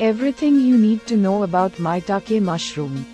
Everything you need to know about maitake mushroom.